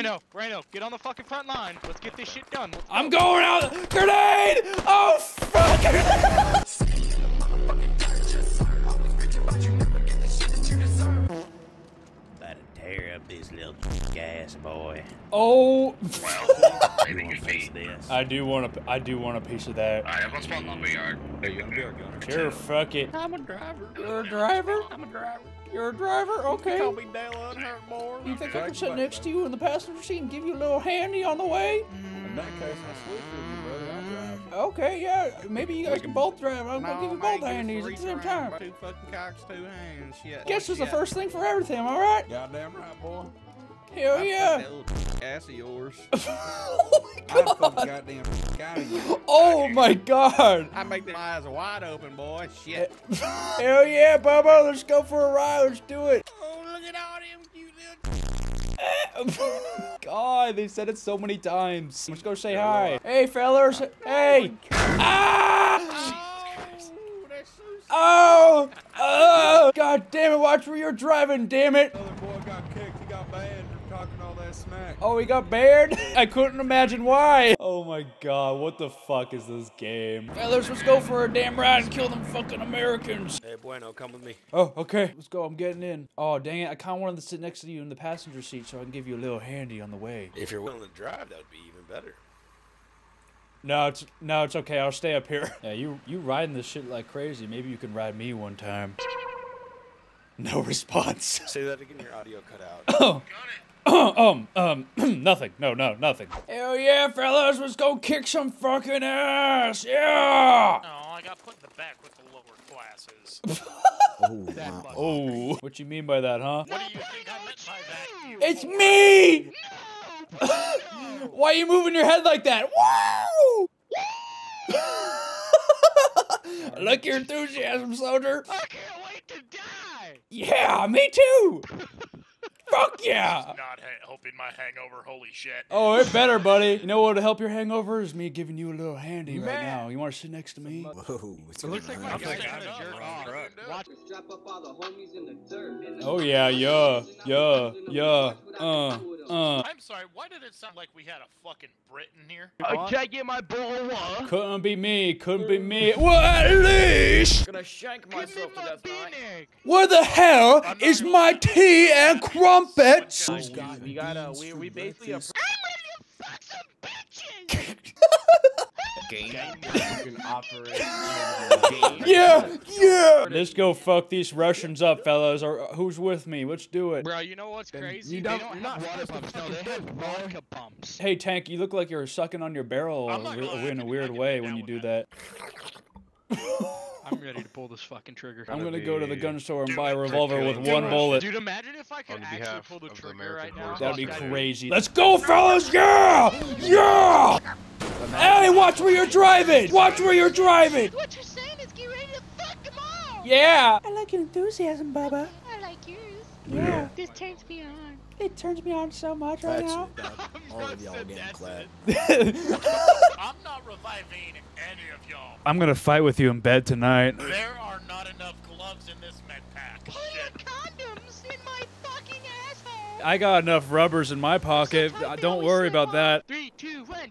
Rhino, Rhino, get on the fucking front line. Let's get this shit done. Let's I'm go. going out. Grenade! Oh fuck! About to tear up this little gas boy. oh, You want a piece of this? I do want a, I do want a piece of that. Alright, I'm gonna spawn lumberyard. Are you gonna be our gunner? Sure, fuck it. I'm a driver. You're a driver. I'm a driver. You're a driver. Okay. Call me Dale Earnhardt, boy. You think I can sit next to you in the passenger seat and give you a little handy on the way? In that case, I switch with you, brother. I'll drive. Okay, yeah. Maybe you guys can both drive. I'm gonna give you both handies at the same time. Two fucking cocks, two hands. Shit. Guess is the first thing for everything. alright? Goddamn right, boy. Hell yeah. Little ass of yours. oh my god. the goddamn out of you. Oh my god. I make their eyes wide open, boy. Shit. Hell yeah, Bubba. Let's go for a ride. Let's do it. Oh, look at all them cute little. God, they've said it so many times. Let's go say hi. Hey, fellas. Hey. Ah! Oh, Oh! Oh! God damn it, watch where you're driving, damn it! Other boy got kicked. He got banned for talking all that smack. Oh, he got banned? I couldn't imagine why. Oh my god, what the fuck is this game? Fellas, let's go for a damn ride and kill them fucking Americans. Hey, Bueno, come with me. Oh, okay. Let's go, I'm getting in. Oh, dang it, I kinda wanted to sit next to you in the passenger seat so I can give you a little handy on the way. If you're willing to drive, that would be even better. No, it's no, it's okay. I'll stay up here. Yeah, you you riding this shit like crazy. Maybe you can ride me one time. No response. Say that again, your audio cut out. Oh. um, um, nothing. No, no, nothing. Hell yeah, fellas, let's go kick some fucking ass. Yeah. No, I got put in the back with the lower classes. That much. Oh, what you mean by that, huh? What do you think I meant by that? you It's me. Why are you moving your head like that? Wow. I like your enthusiasm, soldier. I can't wait to die. Yeah, me too. Fuck yeah. Not ha- helping my hangover. Holy shit. Oh, it better, buddy. You know what would help your hangover is me giving you a little handy right now. You want to sit next to me? Whoa, it's It looks like my I'm guy's thinking gonna jerk off. Watch. Strap up all the homies in the dirt. In the Oh yeah, yeah, yeah, yeah. Uh, uh. I'm sorry. Why did it sound like we had a fucking Brit in here? Can I get my boa? Couldn't be me. Couldn't be me. What at least? gonna shank Give me myself to death tonight. Where the hell is my tea and crumpets? We gotta, we, we basically a Yeah, yeah. Let's go fuck these Russians up, fellas. Or uh, who's with me? Let's do it. Bro, you know what's crazy? you don't- don't have water pumps. No, they have vodka pumps. Hey, Tank, you look like you're sucking on your barrel I'm not a- gonna lie, I in a weird way when you with do that. I'm ready to pull this fucking trigger. I'm gonna go to the gun store and Dude, buy a dude, revolver with dude, one bullet. Dude, imagine if I could actually pull the of the trigger right now. That'd be crazy. Let's go, fellas! Yeah! Yeah! Hey, watch where you're driving! Watch where you're driving! What you're saying is get ready to fuck them all. Yeah! I like your enthusiasm, Bubba. I like yours. Yeah. This turns me on. It turns me on so much right now. All of y'all getting clapped. I'm not reviving any of y'all. I'm gonna fight with you in bed tonight. There are not enough gloves in this med pack. Put Shit. condoms in my fucking asshole. I got enough rubbers in my pocket. Uh, Don't worry about that. Three, two, one.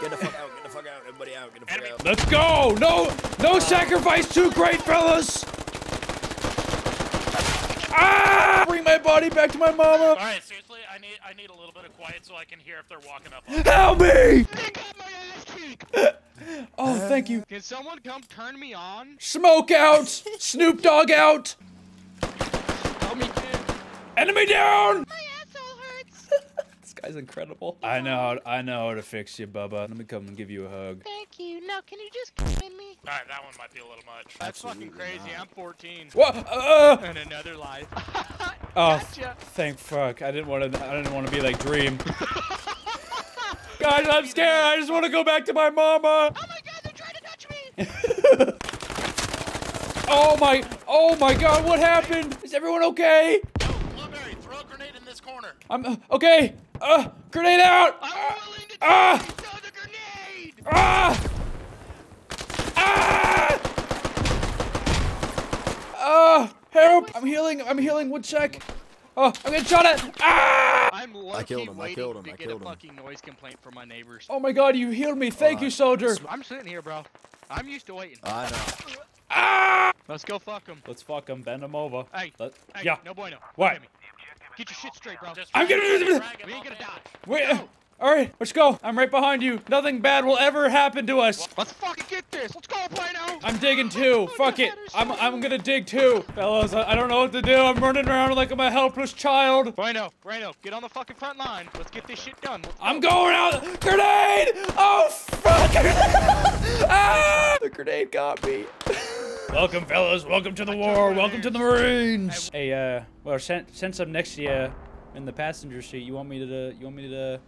Get the fuck out, get the fuck out, everybody out, get the fuck Enemy. out. Let's go! No, no sacrifice too great, fellas! Ah! Bring my body back to my mama. All right, seriously, I need I need a little bit of quiet so I can hear if they're walking up. On. Help me! They got my ass cheek. Oh, thank you. Can someone come turn me on? Smoke out! Snoop Dogg out! Help me, kid. Enemy down! My asshole hurts. This guy's incredible. I know how I know how to fix you, Bubba. Let me come and give you a hug. Thank you. Now, can you just come in me? All right, that one might be a little much. That's fucking crazy. I'm 14. What? Uh, And another life. oh, Gotcha. thank fuck. I didn't want to. I didn't want to be like Dream. Guys, I'm scared. I just want to go back to my mama. Oh my god, they're trying to touch me. Oh my. Oh my God. What happened? Is everyone okay? Yo, Blueberry, throw a grenade in this corner. I'm uh, okay. Uh, grenade out. I'm willing to Ah! throw the grenade. Ah! Ah! Ah! Help! I'm healing. I'm healing. One sec. Oh, I'm getting shot at! Ah! I'm lucky killed him, I killed him, to I get killed a him. fucking noise complaint from my neighbors. Oh my god, you healed me. Thank you, soldier. I'm sitting here, bro. I'm used to waiting. I know. Ah! Let's go fuck him. Let's fuck him. Bend him over. Hey, Let- hey, yeah. no bueno. What? Look at me. Get your shit straight, bro. I'm gonna We ain't gonna die. Wait. uh, All right, let's go. I'm right behind you. Nothing bad will ever happen to us. Let's fucking get this. Let's go, Bueno. I'm digging too. Fuck it. I'm I'm gonna dig too. Fellas, I, I don't know what to do. I'm running around like I'm a helpless child. Bueno, Bueno, get on the fucking front line. Let's get this shit done. Let's I'm going out. Grenade! Oh fuck! ah! The grenade got me. Welcome, fellas. Welcome to the war. Welcome to the Marines. Hey, uh, well, since since I'm next to you in the passenger seat, you want me to you want me to,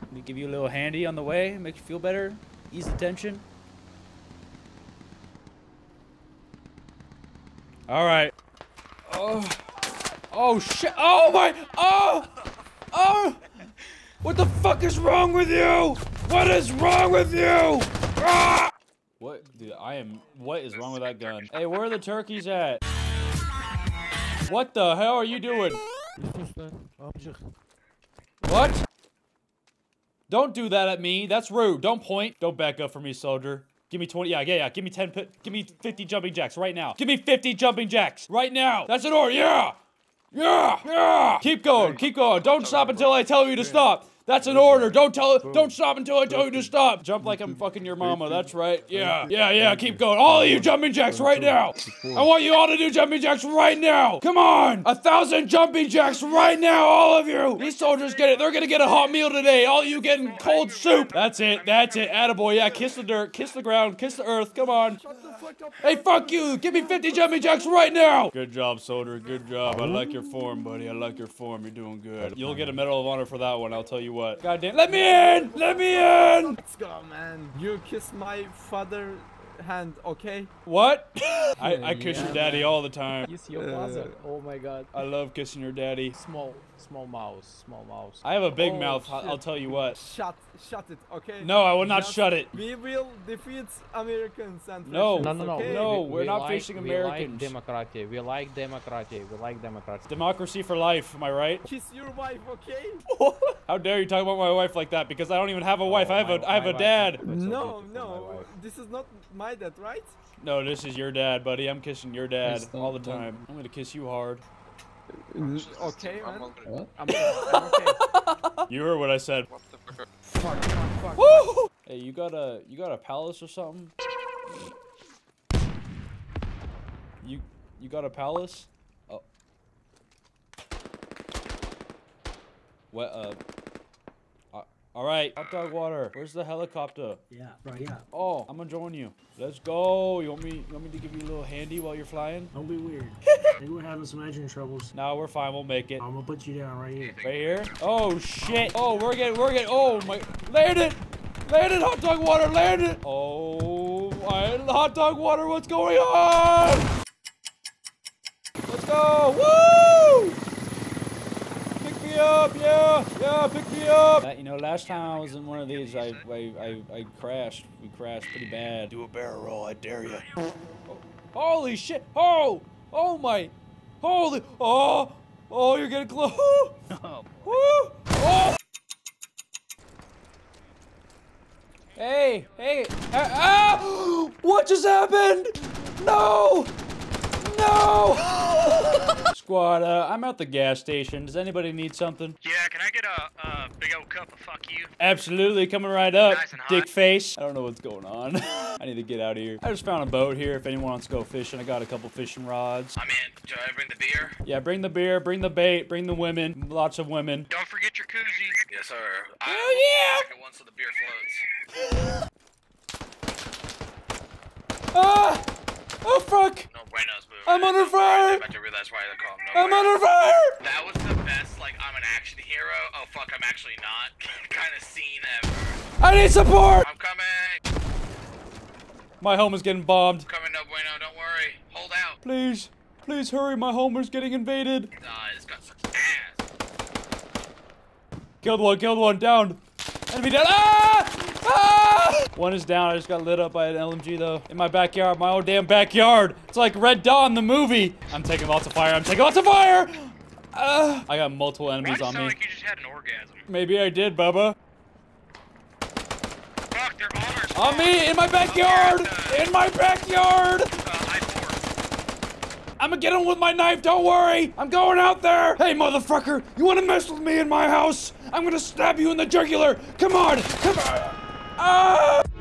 let me give you a little handy on the way, make you feel better, ease the tension. All right. Oh. Oh shit. Oh my. Oh. Oh. What the fuck is wrong with you? What is wrong with you? Ah! What, dude? I am. What is wrong with that gun? Hey, where are the turkeys at? What the hell are you doing? What? Don't do that at me. That's rude. Don't point. Don't back up for me, soldier. Give me 20. Yeah, yeah, yeah. Give me 10. pi- Give me 50 jumping jacks right now. Give me 50 jumping jacks right now. That's an order. Yeah. Yeah. Yeah. Keep going. Keep going. Don't stop until I tell you to stop. That's an order. Don't tell Don't stop until I tell you to stop. Jump like I'm fucking your mama. That's right. Yeah. Yeah, yeah. Keep going. All of you jumping jacks right now. I want you all to do jumping jacks right now. Come on. A thousand jumping jacks right now. All of you. These soldiers get it. They're gonna get a hot meal today. All of you getting cold soup. That's it. That's it. Attaboy. Yeah. Kiss the dirt. Kiss the ground. Kiss the earth. Come on. Hey, fuck you. Give me 50 jumping jacks right now. Good job, soldier. Good job. I like your form, buddy. I like your form. You're doing good. You'll get a Medal of Honor for that one. I'll tell you what. God damn. Let me in. Let me in. Let's go, man. You kiss my father hand, okay? What? I, I kiss your daddy all the time. Kiss your mother. Uh, oh my god. I love kissing your daddy. Small, small mouse, small mouse. I have a big Oh, mouth. I- shit. I'll tell you what. Shut, shut it, okay? No, I will not Just- shut it. We will defeat Americans and No. Russians, No, no, no. okay? No, we, we're we not like, facing we Americans. like democracy. We like democracy. We like democracy. Democracy for life. Am I right? Kiss your wife, okay? How dare you talk about my wife like that? Because I don't even have a wife. Oh, I have my- a I have a wife dad. no, no, this is not my dad, right? No, this is your dad, buddy. I'm kissing your dad Please all the don't. time. I'm gonna kiss you hard. Okay, man. What? I'm, I'm okay. You heard what I said. fuck, fuck, fuck. Woo! Hey, you got a you got a palace or something? You you got a palace? Oh. What uh uh, all right, hot dog water. Where's the helicopter? Yeah, bro, yeah. Oh, I'm gonna join you. Let's go. You want me? You want me to give you a little handy while you're flying? Don't be weird. Think we're having some engine troubles. No, we're fine. We'll make it. I'm gonna put you down right here. Right here. Oh shit. Oh, we're getting, we're getting. Oh my. Land it. Land it. Hot dog water. Land it. Oh my. Hot dog water. What's going on? Let's go. Woo! Pick me up. Yeah. Yeah. Pick me up. You know, last time I was in one of these, I, I, I, I crashed. We crashed pretty bad. Do a barrel roll. I dare you. Holy shit. Oh. Oh my. Holy. Oh. Oh, you're getting close. Oh, Woo! Oh! Hey, hey, ah, ah! What just happened? No! No! Squad, uh, I'm at the gas station. Does anybody need something? Yeah, can I get a, a big old cup of fuck you? Absolutely, coming right up. Nice. Dick face. I don't know what's going on. I need to get out of here. I just found a boat here if anyone wants to go fishing. I got a couple fishing rods. I'm in. Do I bring the beer? Yeah, bring the beer, bring the bait, bring the women. Lots of women. Don't forget your koozie. Yes, sir. Hell I yeah! once so the beer floats. Ah! Oh fuck! No buenos. I'm under fire! I'm about to realize why they call him no I'm bueno. under fire! That was the best, like, I'm an action hero. Oh, fuck, I'm actually not. kind of scene ever. I need support! I'm coming. My home is getting bombed. I'm Coming, no bueno. Don't worry. Hold out. Please, please hurry. My home is getting invaded. Ah, it's got such ass. Killed one, killed one, down. Enemy down. Ah! One is down. I just got lit up by an LMG though. In my backyard, my old damn backyard. It's like Red Dawn, the movie. I'm taking lots of fire. I'm taking lots of fire. Uh, I got multiple enemies on me. like you just had an orgasm? Maybe I did, Bubba. Fuck, they're on our On me, in my backyard! Uh, In my backyard! uh, I-4. I'm gonna get him with my knife, don't worry! I'm going out there! Hey, motherfucker! You wanna mess with me in my house? I'm gonna stab you in the jugular! Come on! Come on! Ah!